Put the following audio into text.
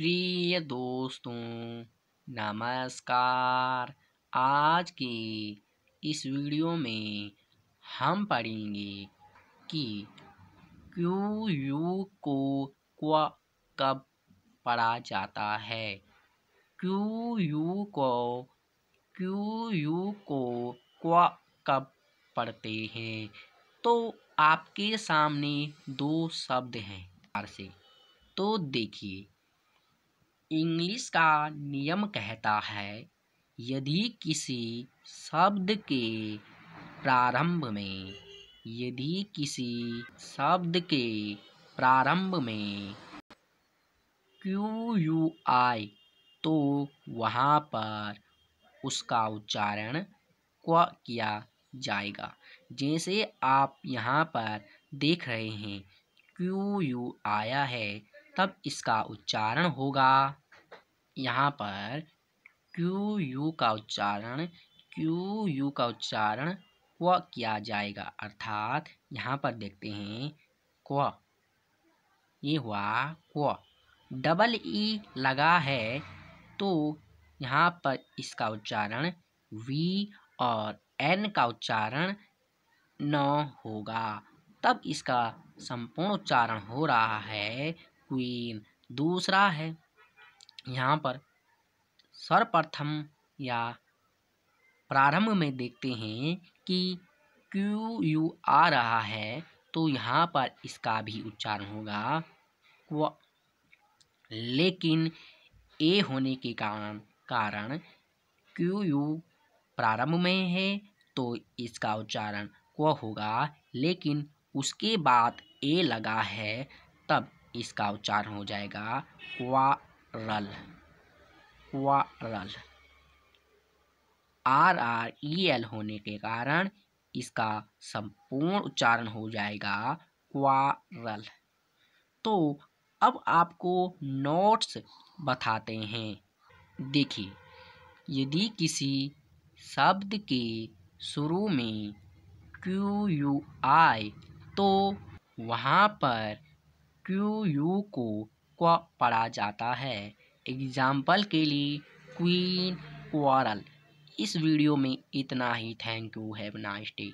प्रिय दोस्तों, नमस्कार। आज के इस वीडियो में हम पढ़ेंगे कि क्यू यू को क्व कब पढ़ा जाता है। क्यू यू को क्यू यू को क्व कब पढ़ते हैं? तो आपके सामने दो शब्द हैं। से। तो देखिए इंग्लिश का नियम कहता है, यदि किसी शब्द के प्रारंभ में, यदि किसी शब्द के प्रारंभ में क्यू यू आए तो वहाँ पर उसका उच्चारण क्व किया जाएगा। जैसे आप यहाँ पर देख रहे हैं क्यू यू आया है, तब इसका उच्चारण होगा यहाँ पर क्यू यू का उच्चारण क्यू यू का उच्चारण क्व किया जाएगा। अर्थात यहाँ पर देखते हैं, क्व। ये हुआ क्व। डबल ई लगा है तो यहाँ पर इसका उच्चारण वी और एन का उच्चारण न होगा। तब इसका संपूर्ण उच्चारण हो रहा है, क्वीन। दूसरा है। यहाँ पर सर्वप्रथम या प्रारंभ में देखते हैं कि क्यू यू आ रहा है तो यहाँ पर इसका भी उच्चारण होगा। क्व लेकिन ए होने के कारण कारण क्यू यू प्रारंभ में है तो इसका उच्चारण क्व होगा। लेकिन उसके बाद ए लगा है, तब इसका उच्चारण हो जाएगा quarrel quarrel R R E L होने के कारण इसका संपूर्ण उच्चारण हो जाएगा क्वारल तो अब आपको नोट्स बताते हैं। देखिए, यदि किसी शब्द के शुरू में क्यू यू आए तो वहाँ पर क्यू यू को क्व पढ़ा जाता है। एग्ज़ाम्पल के लिए क्वीन क्वारल इस वीडियो में इतना ही। Thank you have nice day